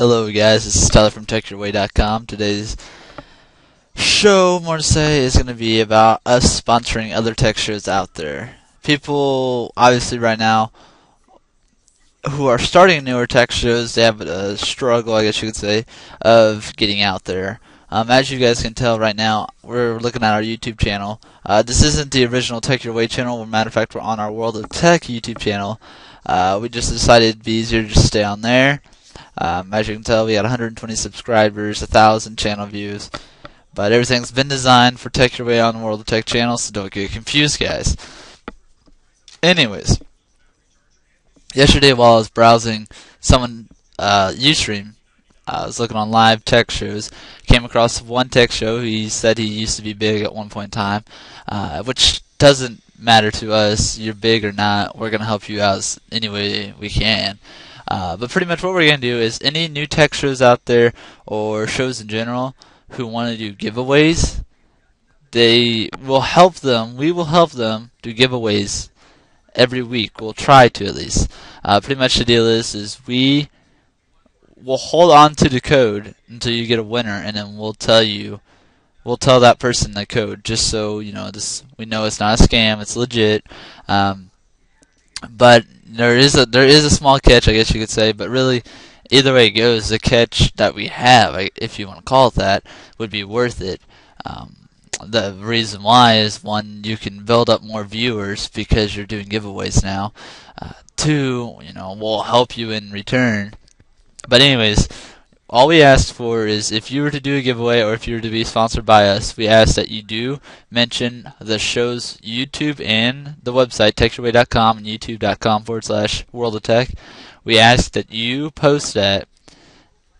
Hello guys, this is Tyler from techURway.com. Today's show, more to say, is going to be about us sponsoring other tech shows out there. People, obviously right now, who are starting newer tech shows, they have a struggle, I guess you could say, of getting out there. Um, as you guys can tell right now, we're looking at our YouTube channel. Uh, this isn't the original techURway channel. Matter of fact, we're on our World of Tech YouTube channel. Uh, we just decided it'd be easier to just stay on there. Um, as you can tell, we got 120 subscribers, 1,000 channel views. But everything's been designed for techURway on the World of Tech channel, so don't get confused, guys. Anyways, yesterday while I was browsing someone uh, Ustream, I was looking on live tech shows, came across one tech show. He said he used to be big at one point in time, uh, which doesn't matter to us. You're big or not, we're gonna help you out any way we can. Uh, but pretty much what we're going to do is any new tech shows out there or shows in general who want to do giveaways, they will help them. We will help them do giveaways every week. We'll try to at least. Uh, pretty much the deal is is we will hold on to the code until you get a winner, and then we'll tell you. We'll tell that person the code just so you know this. We know it's not a scam. It's legit. Um, but there is a there is a small catch, I guess you could say, but really, either way it goes, the catch that we have, if you want to call it that, would be worth it. Um, the reason why is one, you can build up more viewers because you're doing giveaways now. Uh, two, you know, will help you in return. But anyways, all we ask for is if you were to do a giveaway or if you were to be sponsored by us, we ask that you do mention the show's YouTube and the website, techURway.com and youtube.com forward slash world of tech. We ask that you post that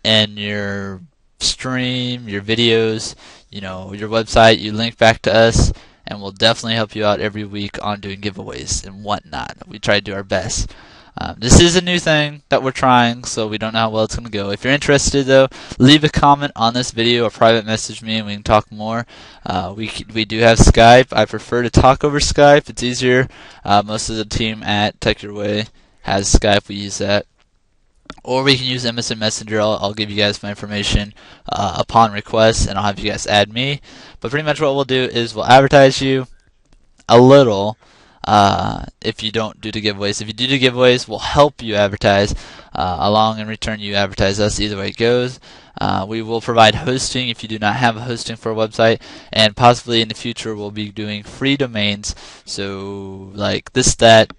in your stream, your videos, you know, your website, you link back to us, and we'll definitely help you out every week on doing giveaways and whatnot. We try to do our best. Um, this is a new thing that we're trying, so we don't know how well it's going to go. If you're interested, though, leave a comment on this video or private message me, and we can talk more. Uh, we we do have Skype. I prefer to talk over Skype. It's easier. Uh, most of the team at techURway has Skype. We use that. Or we can use MSN Messenger. I'll, I'll give you guys my information uh, upon request, and I'll have you guys add me. But pretty much what we'll do is we'll advertise you a little uh, if you don't do the giveaways. If you do the giveaways, we'll help you advertise. Uh, along in return, you advertise us. Either way it goes. Uh, we will provide hosting if you do not have a hosting for a website, and possibly in the future we'll be doing free domains. So like this that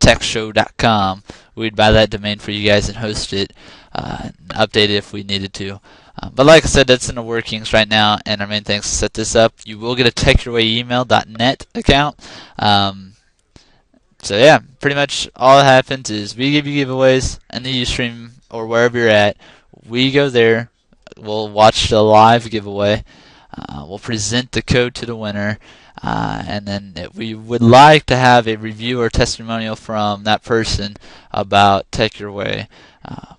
techshow.com, we'd buy that domain for you guys and host it, uh, update it if we needed to. Um, but like I said, that's in the workings right now, and our main thing is to set this up. You will get a techyourwayemail.net account. Um, so yeah, pretty much all that happens is we give you giveaways in the Ustream or wherever you're at. We go there, we'll watch the live giveaway, uh, we'll present the code to the winner, uh, and then we would like to have a review or testimonial from that person about techURway. Uh,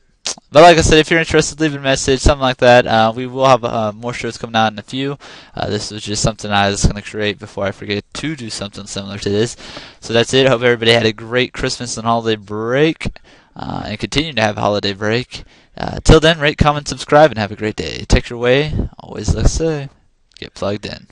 but like I said, if you're interested, leave a message, something like that. Uh, we will have uh, more shows coming out in a few. Uh, this was just something I was going to create before I forget to do something similar to this. So that's it. Hope everybody had a great Christmas and holiday break, uh, and continue to have a holiday break. Uh, till then, rate, comment, subscribe, and have a great day. techURway. Always, let's say, get plugged in.